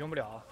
用不了。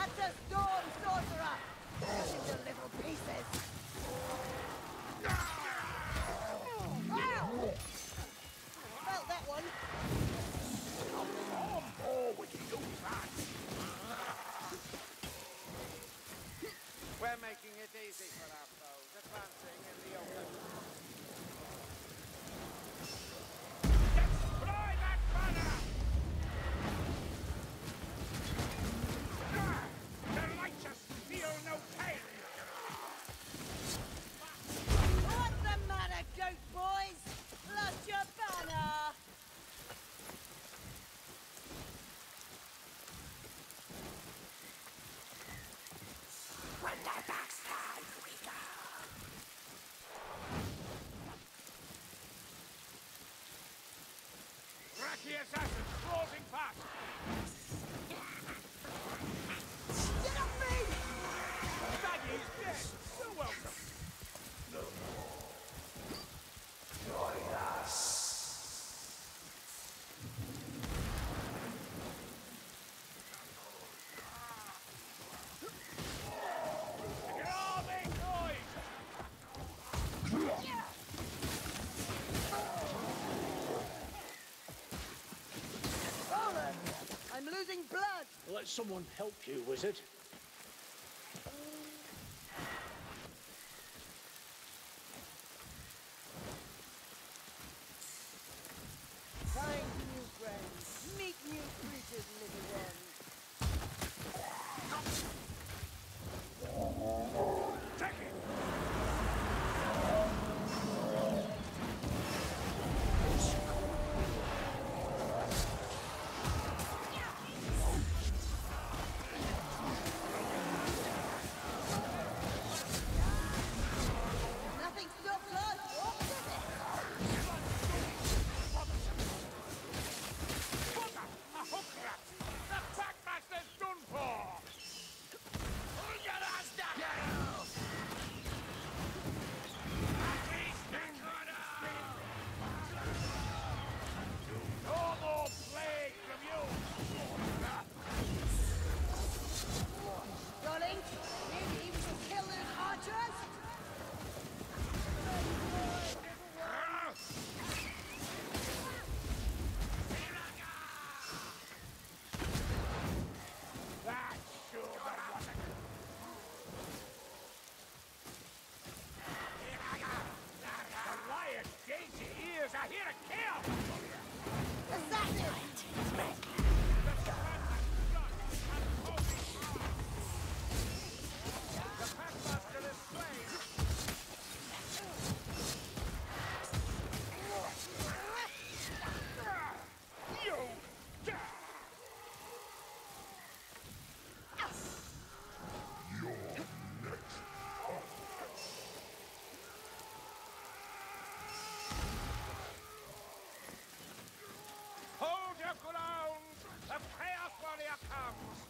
That's a storm sorcerer! Cut into little pieces! assassin! someone help you, wizard? Vamos.